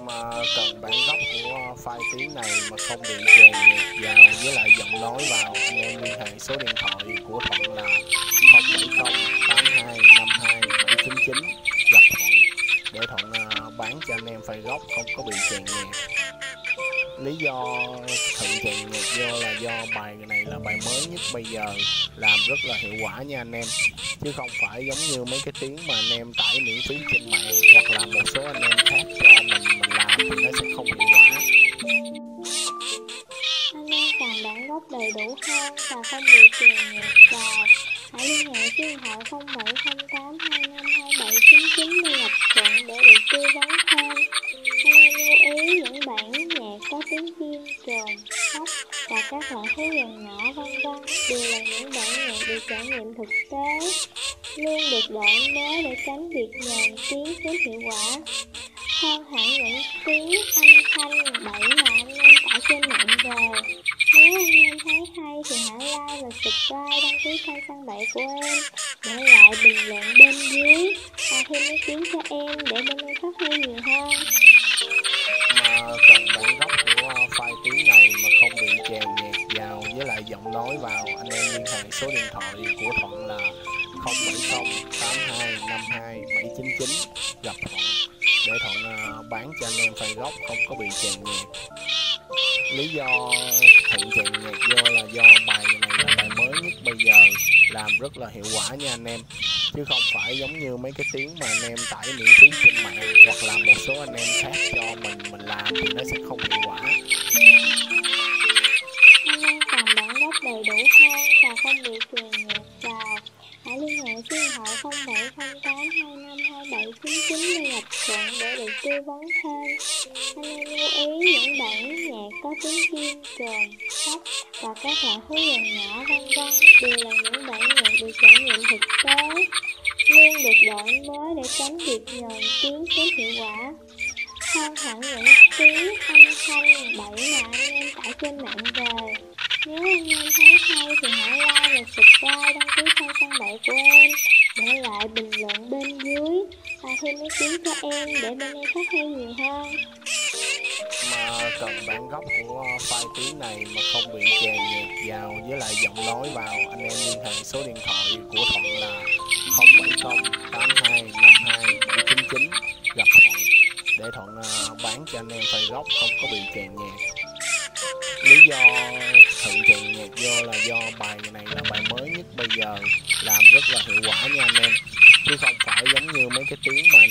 mà cần bản gốc của file tiếng này mà không bị chèn nhạc vào với lại giọng nói vào, anh em liên hệ số điện thoại của thuận là 070 82 52 799 gặp thuận. Để thuận à, bán cho anh em file gốc không có bị chèn nhạc. Lý do thuận chèn nhạc vô là do bài này là bài mới nhất bây giờ, làm rất là hiệu quả nha anh em. Chứ không phải giống như mấy cái tiếng mà anh em tải miễn phí trên mạng hoặc là một số anh em gốc đầy đủ hơn và không bị chèn ngược vào, hãy liên hệ số điện thoại 0708 252799 để gặp Thuận để được tư vấn thêm. Hãy lưu ý những bản nhạc có tiếng chim, trồn, khóc và các loại thú rừng nhỏ vân vân đều là những bản nhạc được trải nghiệm thực tế, luôn được đổi mới để tránh việc nhàn tiếng kém hiệu quả hơn hẳn những tiếng âm thanh bậy mà anh em tải trên mạng về. Nếu anh em thấy hay thì hãy like và subscribe đăng ký kênh săn bậy của em. Để lại bình luận bên dưới. Và thêm ý kiến cho em để bên em phát huy nhiều hơn. mà cần bản gốc của ờ, file tiếng này mà không bị chèn nhạc vào, với lại giọng nói vào, anh em liên hệ số điện thoại của thuận là 070 82 52 799 gặp thuận để thuận ờ, bán cho anh em file gốc không có bị chèn nhạc. Lý do thị chèn nhạc do là do làm rất là hiệu quả nha anh em chứ không phải giống như mấy cái tiếng mà anh em tải miễn phí trên mạng hoặc là một số anh em khác cho mình mình làm thì nó sẽ không hiệu quả Anh em cần bản gốc đầy đủ hơn và không bị quyền ngược vào. Hãy liên hệ số điện thoại 0708 252799 để gặp Thuận để được tư vấn thêm. Anh em lưu ý những bản nhạc có tiếng chim, trồn, sóc và các loại thú rừng nhỏ vân vân đều là những bản nhạc được trải nghiệm thực tế, luôn được đổi mới để tránh việc nhờn tiếng kém hiệu quả. Hơn hẳn những tiếng âm thanh bậy mà anh em tải trên mạng về. Nếu anh em thấy hay thì hãy like và subscribe đăng ký kênh trang bậy của em để lại bình luận bên dưới và thêm ý kiến cho em để bên em phát huy nhiều hơn. Ờ, cần bản gốc của file tiếng này mà không bị chèn nhạc vào với lại giọng nói vào. Anh em liên hệ số điện thoại của thuận là 070 82 52 799 gặp thuận để thuận à, bán cho anh em file gốc không có bị chèn nhạc lý do thuận chèn nhạc vô là do bài này là bài mới nhất bây giờ, làm rất là hiệu quả nha anh em. Chứ không phải giống như mấy cái tiếng mà